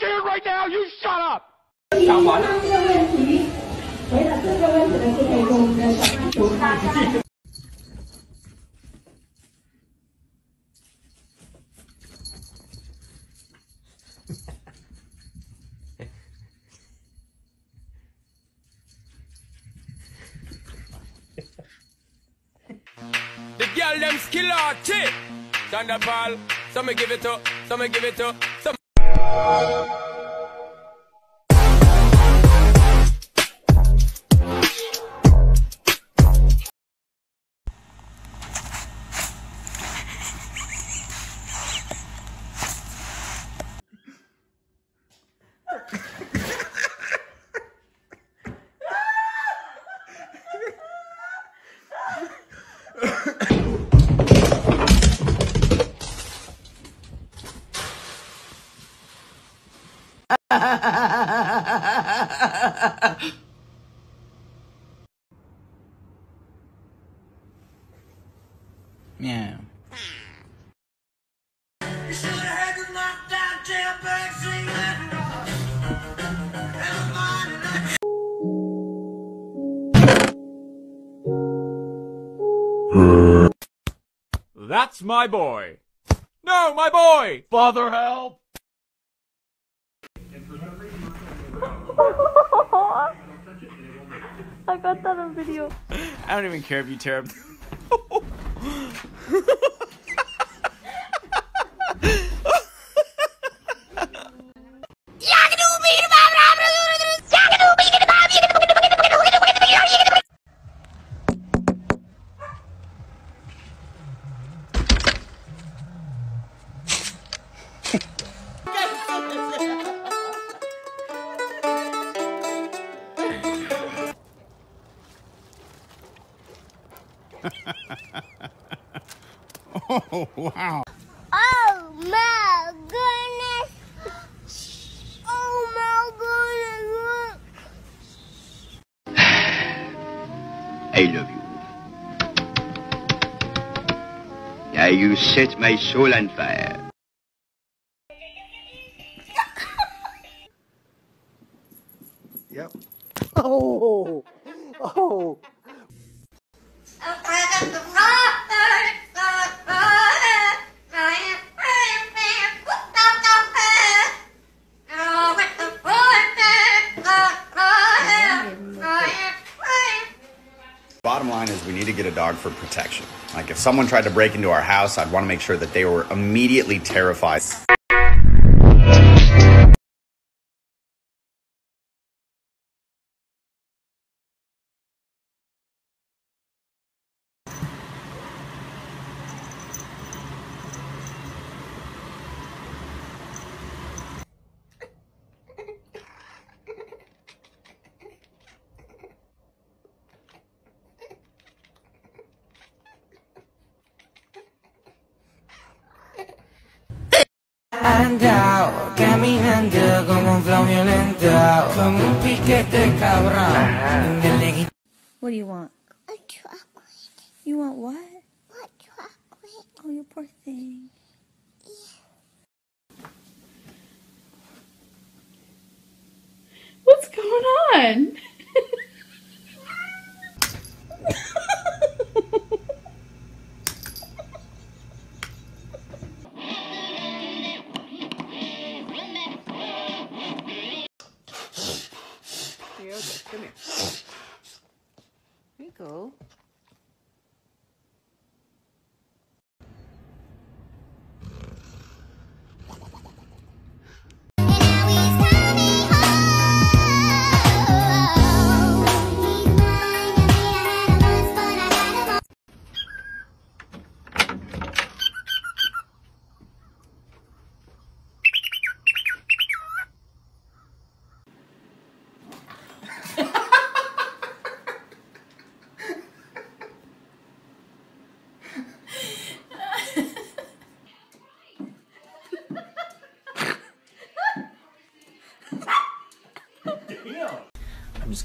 scared right now. You shut up. 讲完了。这个问题，回答这个问题的是可以跟我们的小班主任。 The girl them skill out chick. Thunderball. Some me give it to, some me give it to, some. Música Meow. That's my boy. No, my boy. Father, help. I got that on video. I don't even care if you tear up. Ha ha ha ha oh, wow. Oh my goodness! Oh my goodness! I love you. Yeah, you set my soul on fire. Yep. Oh, oh. Bottom line is we need to get a dog for protection. Like if someone tried to break into our house, I'd want to make sure that they were immediately terrified. Andao caminando como un flow violento, como un piquete cabrón. What do you want? A chocolate. You want what? A chocolate. Oh, you poor thing. What's going on?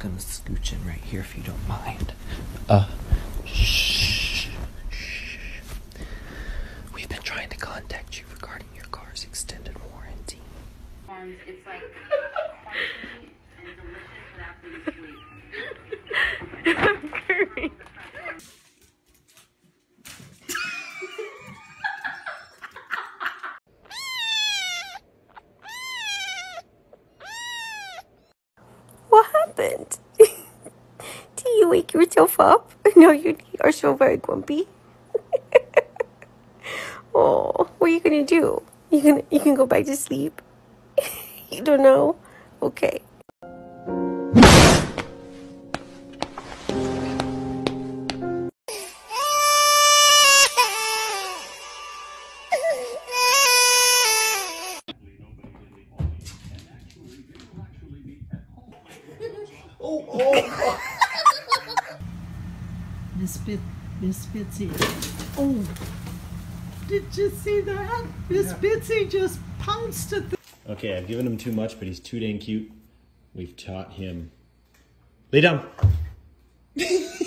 Just gonna scooch in right here if you don't mind. Uh, shh. shh. We've been trying to contact you regarding your car's extended warranty. And it's happened? Did you wake yourself up? No, you are so very grumpy. oh, what are you gonna do? You can you can go back to sleep. you don't know? Okay. Miss Bit, Miss Bitsy. Oh, did you see that? Miss Bitsy just pounced at the. Okay, I've given him too much, but he's too dang cute. We've taught him. Lay down.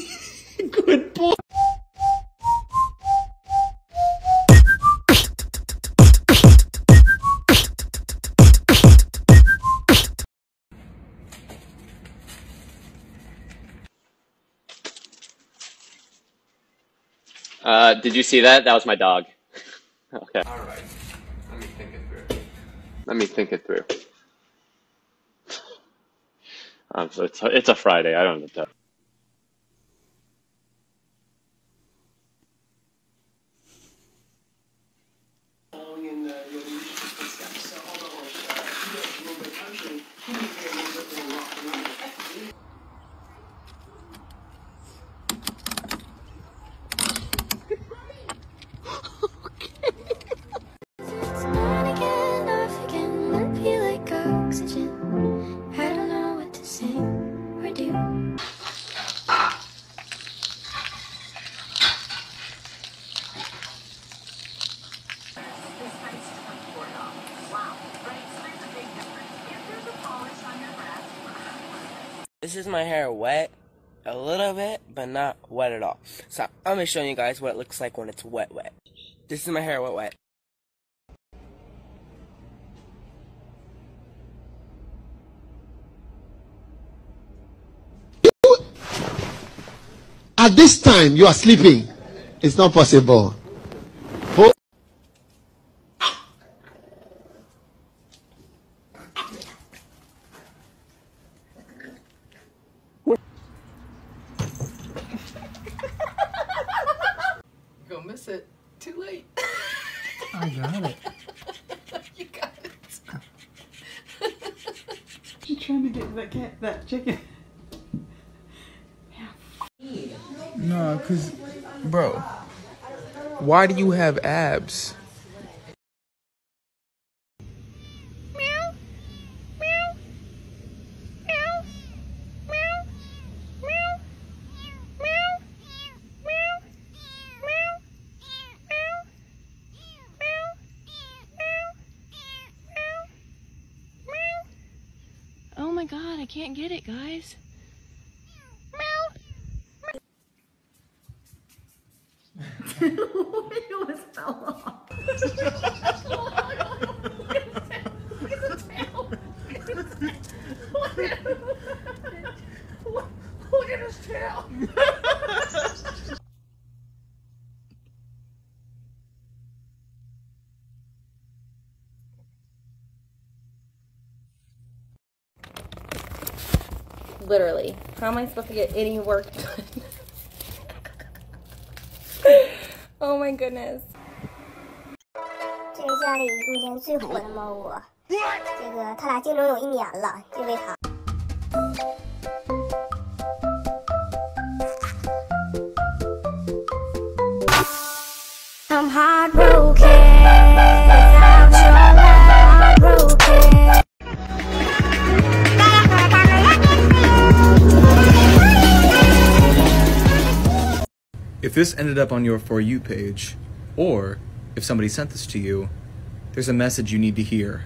did you see that? That was my dog. okay. Alright. Let me think it through. Let me think it through. Um, so it's, it's a Friday. I don't know. This is my hair wet a little bit, but not wet at all. So I'm gonna show you guys what it looks like when it's wet wet. This is my hair wet wet. At this time, you are sleeping. It's not possible. Oh. You're gonna miss it. Too late. I got it. you got it. She's trying to get that cat, that chicken. No, cause, bro, why do you have abs? My god, I can't get it, guys. it was fell off. Look at his tail. Literally. How am I supposed to get any work done? oh my goodness. 这是家里目前最火的猫窝。这个他俩竞争有一年了，这位他。 I'm heartbroken. If this ended up on your For You page, or if somebody sent this to you, there's a message you need to hear.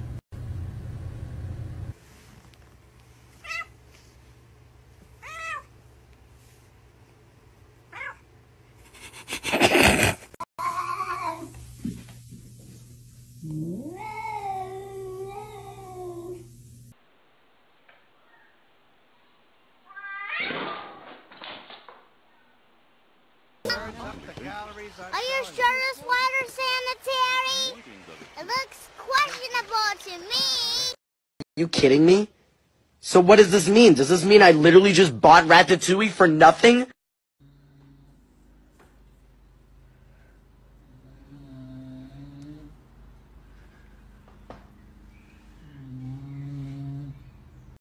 Are you sure this water's sanitary? It looks questionable to me. Are you kidding me? So what does this mean? Does this mean I literally just bought Ratatouille for nothing?